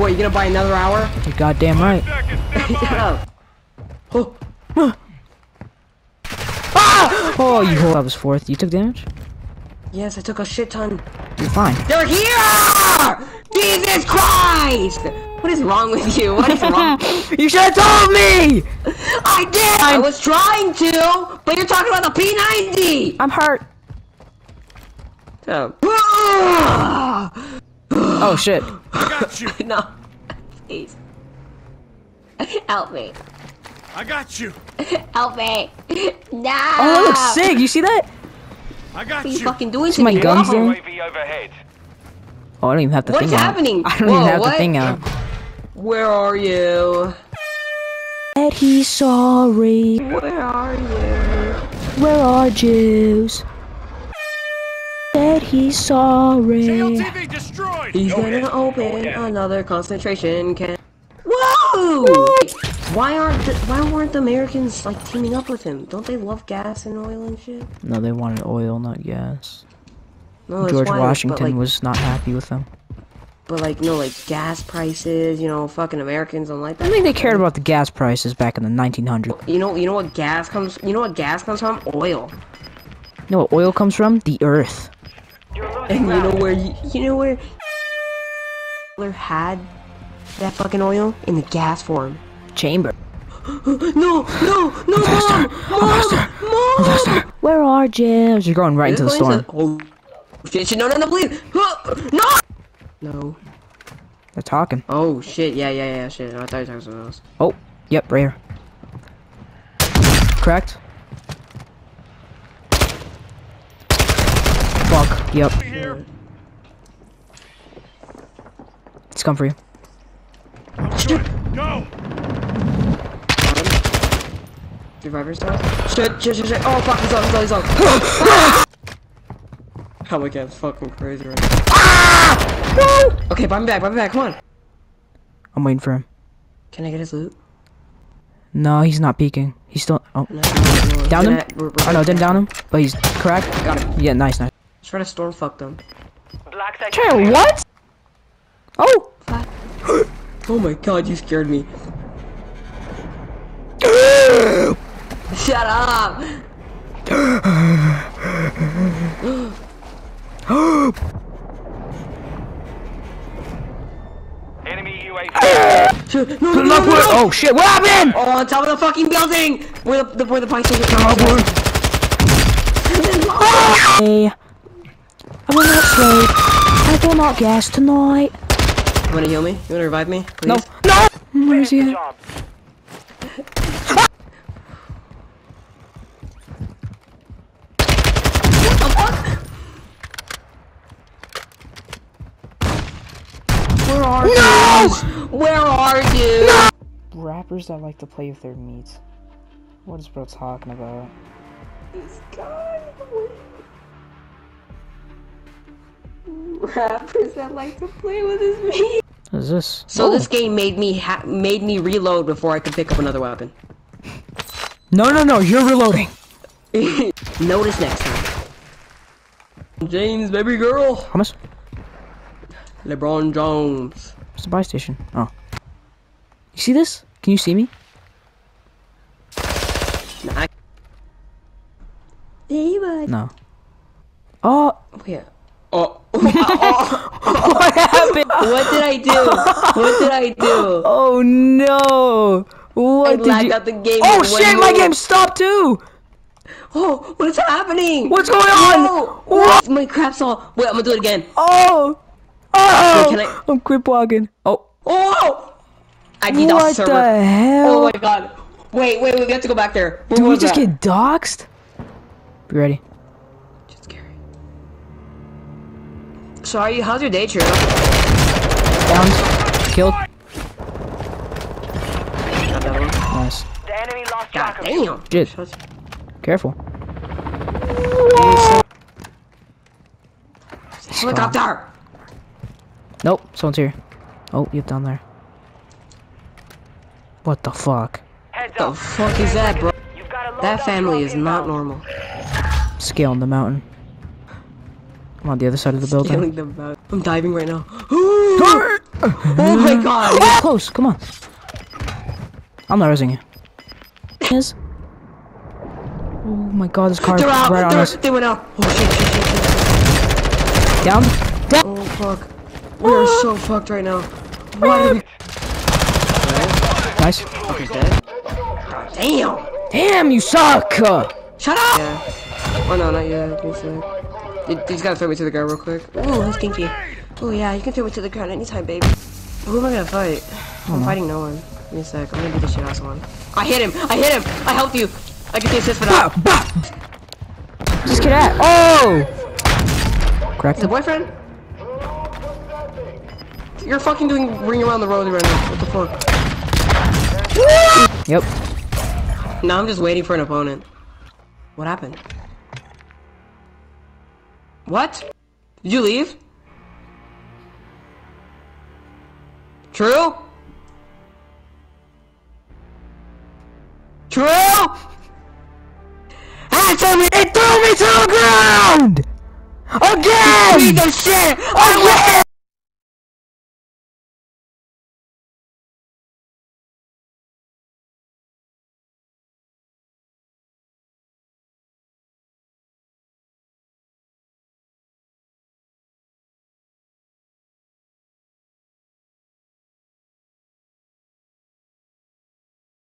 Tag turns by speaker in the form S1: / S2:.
S1: What, you gonna buy another hour?
S2: You're goddamn right.
S1: Shut up. Oh,
S2: Oh, you hold. I was fourth. You took damage.
S1: yes, I took a shit ton.
S2: You're fine.
S1: They're here! Jesus Christ! What is wrong with you? What is wrong?
S2: you should have told me.
S1: I did! I was trying to, but you're talking about the P90!
S2: I'm hurt.
S1: Oh.
S2: Oh shit.
S3: I got you.
S1: no. Please. Help me.
S3: I got you.
S1: Help me. No!
S2: Oh, that looks sick. You see that?
S3: I got
S1: What are you
S3: you.
S1: fucking doing
S2: See
S1: to
S2: my
S1: me?
S2: guns there? Oh, I don't even have the
S1: What's
S2: thing
S1: happening?
S2: out. I don't
S1: Whoa,
S2: even have
S1: what?
S2: the thing out.
S1: Where are you?
S2: Said he's sorry.
S1: Where are you?
S2: Where are Jews? Said he's sorry.
S3: JLTV destroyed.
S1: He's
S4: Go
S1: gonna
S4: ahead.
S1: open
S4: Go
S1: another concentration camp. Whoa! Why aren't the, why weren't the Americans like teaming up with him? Don't they love gas and oil and shit?
S2: No, they wanted oil, not gas.
S1: No,
S2: George
S1: why,
S2: Washington
S1: like,
S2: was not happy with them.
S1: but like no, like gas prices. You know, fucking Americans don't like
S2: I
S1: that.
S2: don't think they cared about the gas prices back in the 1900s.
S1: You know, you know what gas comes. You know what gas comes from? Oil.
S2: You know what oil comes from? The earth.
S1: And you know where you, you know where Hitler had that fucking oil in the gas form.
S2: Chamber.
S1: No, no, no, mom, mom, mom.
S2: Where are Jews? You're going right into the storm.
S1: Oh shit! shit, No, no, no, please! No! No.
S2: They're talking.
S1: Oh shit! Yeah, yeah, yeah. Shit. I thought you were talking something else.
S2: Oh, yep, right here. Correct? Fuck, yep.
S3: Here.
S2: It's come for you.
S3: Go.
S1: Survivor style. Shit! Shit! Shit! Shit! Oh fuck! He's on! He's on! He's on! oh my god! It's fucking crazy right now. Ah! Okay, buy me back. Buy me back. Come on.
S2: I'm waiting for him.
S1: Can I get his loot?
S2: No, he's not peeking. He's still. Oh,
S1: No, no, no,
S2: down
S1: we're
S2: him?
S1: gonna- we're- we're
S2: Oh no,
S1: gonna-
S2: didn't down him, but he's cracked.
S1: Got him.
S2: Yeah, nice, nice.
S1: Try to storm fuck them.
S4: Black site
S2: Try
S4: clear.
S2: what? Oh!
S1: Oh my god! You scared me. Shut up!
S4: Enemy UAV.
S1: Shit, No, no, no, no, no,
S2: Oh shit, what happened?
S1: Oh, on top of the fucking building! Where the, the where the bike station
S2: Hey, I will not sleep. I will not gas tonight.
S1: You wanna heal me? You wanna revive me? Please?
S2: No, no! Where's he
S4: Good
S2: at?
S4: job.
S1: Where are you? Where are you?
S2: Rappers that like to play with their meat. What is bro talking about?
S1: This guy. Rappers that like to play with his meat.
S2: What is this?
S1: So
S2: Oh.
S1: this game made me ha made me reload before I could pick up another weapon.
S2: No, no, no, you're reloading.
S1: Notice next time. James, baby girl.
S2: Thomas,
S1: LeBron Jones.
S2: where's the buy station? Oh. You see this? Can you see me?
S1: Nah. I- Hey, bud.
S2: No. Oh,
S1: Oh, yeah. Oh. Oh.
S2: what happened?
S1: what did I do? What did I do?
S2: Oh no!
S1: I
S2: What did
S1: lagged
S2: you?
S1: out the game.
S2: Oh shit! My game stopped too.
S1: Oh, what is happening?
S2: What's going on?
S1: No!
S2: What?
S1: My crap's all. Wait, I'm gonna do it again.
S2: Oh! Oh!
S1: Wait, can I-
S2: I'm creep walking. Oh!
S1: Oh! I need
S2: What
S1: server.
S2: the hell?
S1: Oh my god. Wait, wait, wait, we have to go back there. Where
S2: Did we just
S1: that?
S2: get doxxed? Be ready.
S1: Sorry, how's your day, True?
S2: Downed. Killed.
S1: Got that one.
S2: Nice.
S4: The enemy lost
S1: God
S4: track of you.
S1: damn.
S2: Shit.
S1: Shut-
S2: Careful.
S1: Helicopter!
S2: Nope. Someone's here. Oh, yep, down there. What the fuck?
S4: Heads
S1: The fuck is that, bro?
S4: You've got a load
S1: That family is not
S4: inbound.
S1: normal.
S2: Scaling the mountain. I'm on the other side of the building.
S1: Killing them about. I'm diving right now. Oh my god!
S2: Get close, come on. I'm not resing you. Is. Oh my god, this car is
S1: They're out!
S2: right on
S1: They're,
S2: us.
S1: they went out! Oh shit, shit, shit, shit.
S2: Down. Down.
S1: Oh fuck. We are so fucked right now. Why did we...
S2: Nice.
S1: He's dead? Damn!
S2: Damn, you suck.
S1: Shut up! Yeah. Oh no, not yet. Give me a sec. You, you just gotta throw me to the ground real quick. Ooh, that's kinky. Oh yeah, you can throw me to the ground anytime, baby. Who am I gonna fight? I'm fighting no one. Give me a sec. I'm gonna beat the shit out of someone. I hit him! I hit him! I helped you! I get the assist for that.
S2: bah. Just get out. Oh. Cracked
S1: The boyfriend? You're fucking doing ring around the road right now. What the fuck?
S2: Yep.
S1: Now I'm just waiting for an opponent. What happened? What? Did you leave? True? True? Answer me!
S2: It threw me to the ground. Again.
S1: Piece of shit! Again!